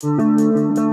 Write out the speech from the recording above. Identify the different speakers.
Speaker 1: Música